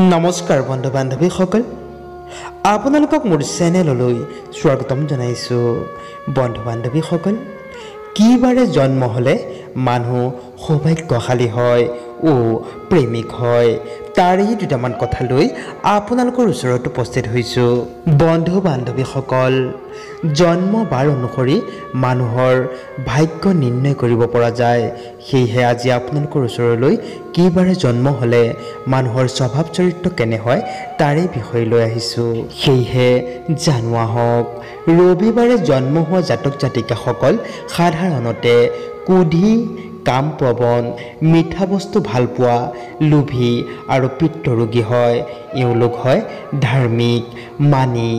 নমস্কাৰ বন্ধু বান্ধৱীসকল আপোনালোকক মোৰ চেনেললৈ স্বাগতম জনাইছোঁ। বন্ধু বান্ধৱীসকল কি বাৰে জন্ম হ'লে মানুহ সৌভাগ্যশালী হয়? ও প্ৰেমিক হয়। তাৰেই দুটামান কথা লৈ আপোনালোকৰ ওচৰত উপস্থিত হৈছোঁ। বন্ধু বান্ধৱীসকল জন্ম বাৰ অনুসৰি মানুহৰ ভাগ্য নিৰ্ণয় কৰিব পৰা যায়। সেয়েহে আজি আপোনালোকৰ ওচৰলৈ কি বাৰে জন্ম হ'লে মানুহৰ স্বভাৱ চৰিত্ৰ কেনে হয় তাৰে বিষয় লৈ আহিছোঁ। সেয়েহে জানো আহক ৰবিবাৰে জন্ম হোৱা জাতক জাতিকাসকল সাধাৰণতে কুধি কাম প্ৰৱণ মিঠা বস্তু ভাল পোৱা লোভী আৰু পিত্তৰোগী হয়। এওঁলোক হয় ধাৰ্মিক মানি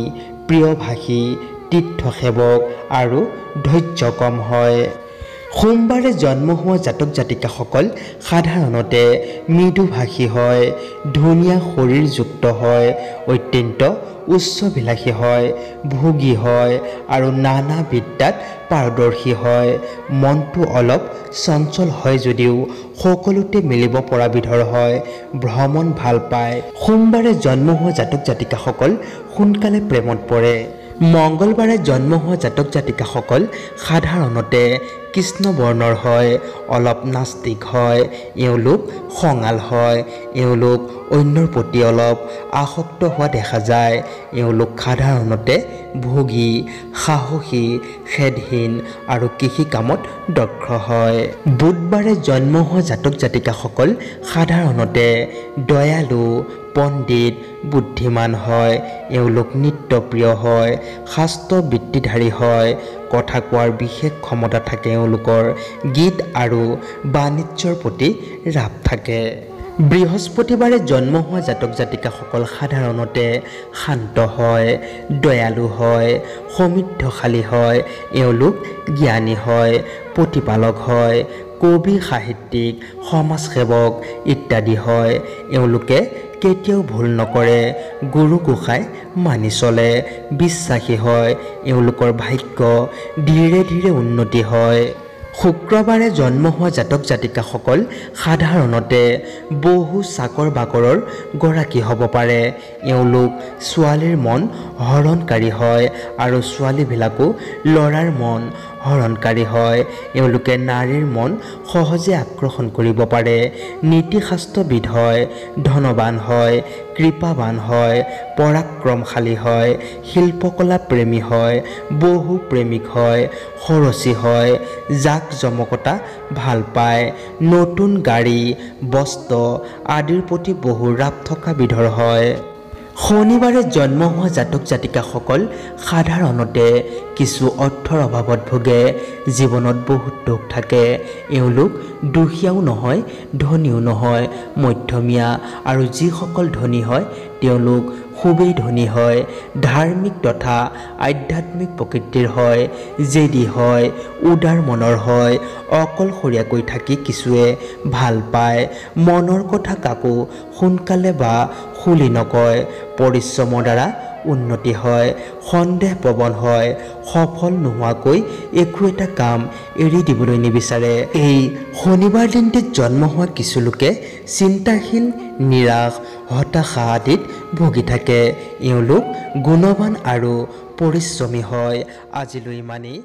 প্ৰিয়ভাষী তীৰ্থসেৱক আৰু ধৈৰ্য কম হয়। সোমবাৰে জন্ম হোৱা জাতক জাতিকাসকল সাধাৰণতে মৃদুভাষী হয় ধুনীয়া শৰীৰযুক্ত হয় অত্যন্ত উচ্চবিলাসী হয় ভোগী হয় আৰু নানা বিদ্যাত পাৰদৰ্শী হয়। মনটো অলপ চঞ্চল হয় যদিও সকলোতে মিলিব পৰা বিধৰ হয় ভ্ৰমণ ভাল পায়। সোমবাৰে জন্ম হোৱা জাতক জাতিকাসকল সোনকালে প্ৰেমত পৰে। মংগলবাৰে জন্ম হোৱা জাতক জাতিকাসকল সাধাৰণতে কৃষ্ণবৰ্ণৰ হয় অলপ নাস্তিক হয় এওঁলোক খঙাল হয় এওঁলোক অন্যৰ প্ৰতি অলপ আসক্ত হোৱা দেখা যায় এওঁলোক সাধাৰণতে ভোগী সাহসী খেদহীন আৰু কৃষি কামত দক্ষ হয়। বুধবাৰে জন্ম হোৱা জাতক জাতিকাসকল সাধাৰণতে দয়ালু পণ্ডিত বুদ্ধিমান হয় এওঁলোক নৃত্যপ্ৰিয় হয় শাস্ত্ৰ বৃত্তিধাৰী হয় কথা কোৱাৰ বিশেষ ক্ষমতা থাকে এওঁলোকৰ। গীত আৰু বাণিজ্যৰ প্ৰতি ৰাপ থাকে। বৃহস্পতিবাৰে জন্ম হোৱা জাতক জাতিকাসকল সাধাৰণতে শান্ত হয় দয়ালু হয় সমৃদ্ধশালী হয় এওঁলোক জ্ঞানী হয় প্ৰতিপালক হয় কবি সাহিত্যিক সমাজসেৱক ইত্যাদি হয়। এওঁলোকে কেতিয়াও ভুল নকৰে। গুৰু গোসাঁই মানি চলে বিশ্বাসী হয়। এওঁলোকৰ ভাগ্য ধীৰে ধীৰে উন্নতি হয়। শুক্ৰবাৰে জন্ম হোৱা জাতক জাতিকাসকল সাধাৰণতে বহু চাকৰ বাকৰৰ গৰাকী হ'ব পাৰে। এওঁলোক ছোৱালীৰ মন হৰণকাৰী হয় আৰু ছোৱালীবিলাকো ল'ৰাৰ মন হৰণকাৰী হয়। এওঁলোকে নাৰীৰ মন সহজে আকৰ্ষণ কৰিব পাৰে। নীতিশাস্ত্ৰবিধ হয় ধনবান হয় কৃপাবান হয় পৰাক্ৰমশালী হয় শিল্পকলা প্ৰেমী হয় বহু প্ৰেমিক হয় খৰচী হয় জাক জমকতা ভাল পায় নতুন গাড়ী বস্ত্ৰ আদিৰ প্ৰতি বহু ৰাপ থকা বিধৰ হয়। শনিবাৰে জন্ম হোৱা জাতক জাতিকাসকল সাধাৰণতে কিছু অৰ্থৰ অভাৱত ভোগে জীৱনত বহুত দুখ থাকে। এওঁলোক দুখীয়াও নহয় ধনীও নহয় মধ্যমীয়া আৰু যিসকল ধনী হয় তেওঁলোক খুবেই ধনী হয় ধাৰ্মিক তথা আধ্যাত্মিক প্ৰকৃতিৰ হয় জেদি হয় উদাৰ মনৰ হয় অকলশৰীয়াকৈ থাকি কিছুৱে ভাল পায় মনৰ কথা কাকো সোনকালে বা খুলি নকয় পৰিশ্ৰমৰ দ্বাৰা উন্নতি হয় সন্দেহ প্ৰৱণ হয় সফল নোহোৱাকৈ একো এটা কাম এৰি দিবলৈ নিবিচাৰে। এই শনিবাৰ দিনটিত জন্ম হোৱা কিছু লোকে চিন্তাশীল নিৰাশ হতাশা আদিত ভুগি থাকে। এওঁলোক গুণৱান আৰু পৰিশ্ৰমী হয়। আজিলৈ ইমানেই।